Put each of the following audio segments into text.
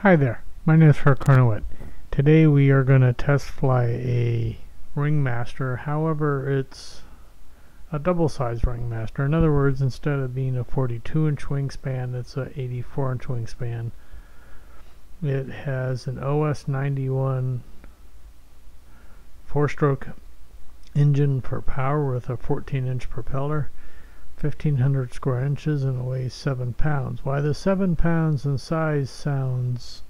Hi there, my name is Fred Cronenwett. Today we are going to test fly a Ringmaster, however it's a double-sized Ringmaster. In other words, instead of being a 42-inch wingspan, it's a 84-inch wingspan. It has an OS 91 four-stroke engine for power with a 14-inch propeller. 1500 square inches and it weighs 7 pounds. Why the 7 pounds in size sounds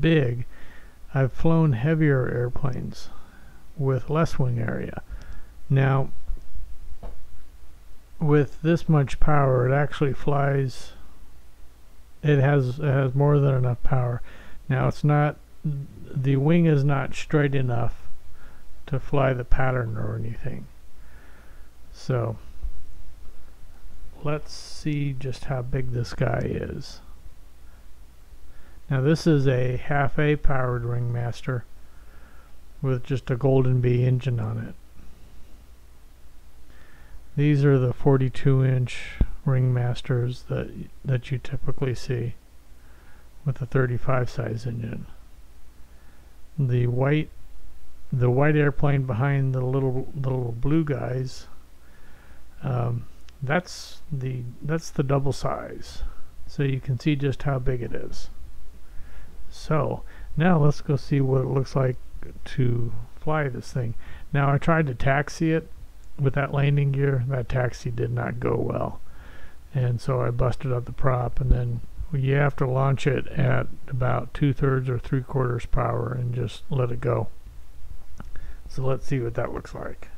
big, I've flown heavier airplanes with less wing area. Now, with this much power, it actually flies. It has it has more than enough power. Now, it's not the wing is not straight enough to fly the pattern or anything. So, let's see just how big this guy is. Now this is a half A powered Ringmaster with just a Golden Bee engine on it. These are the 42 inch Ringmasters that that you typically see with a 35 size engine. The white the white airplane behind the little little blue guys um, that's the that's the double size. So you can see just how big it is. So now let's go see what it looks like to fly this thing. Now I tried to taxi it with that landing gear. That taxi did not go well. And so I busted up the prop and then you have to launch it at about two-thirds or three-quarters power and just let it go. So let's see what that looks like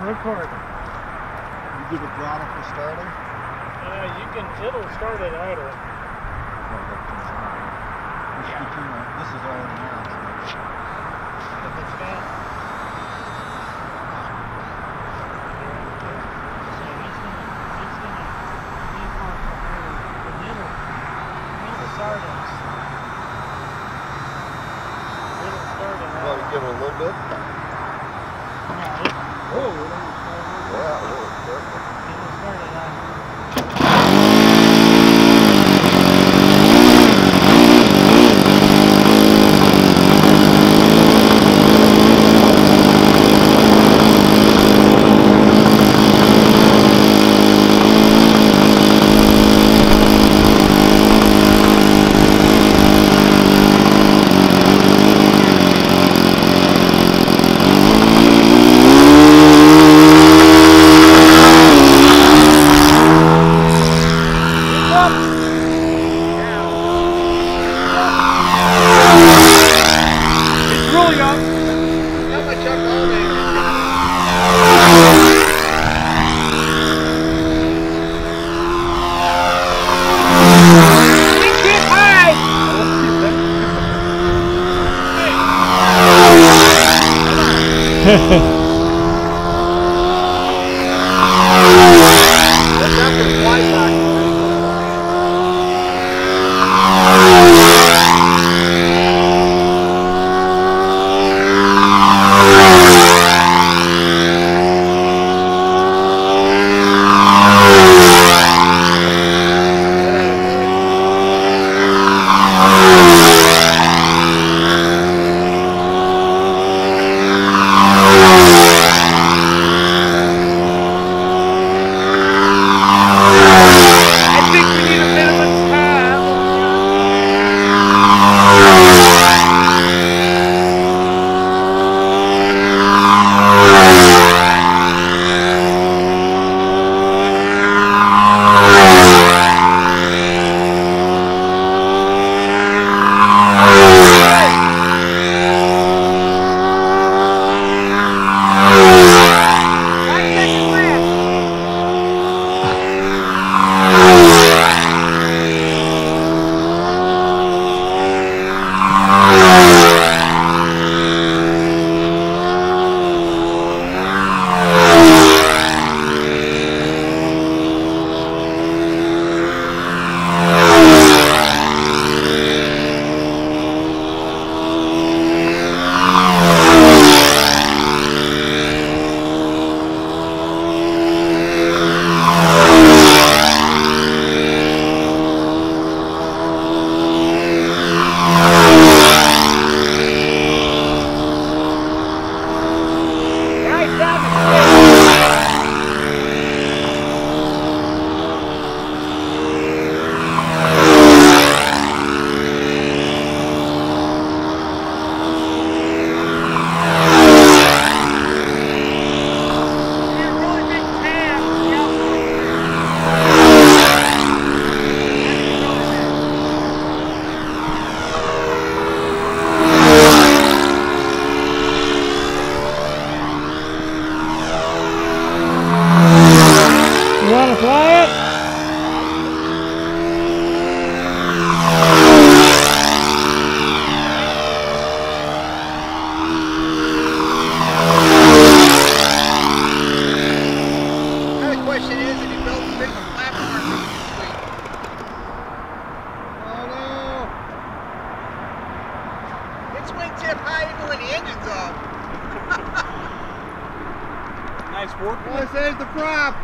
Record. You give it throttle for starting? Uh, you can, it'll start it idle. This, Yeah. between our- this is already on. so- If it's. So he's gonna, he's gonna leave on the road, and it'll, it'll start it. It'll start it Well, out. you give it a little bit? Yeah, Oh, it- Oh, it only started. Yeah, it's careful. it'll start it out. Ha ha ha. It's wingtip high even when the engine's off. Nice work. Well, there's the prop.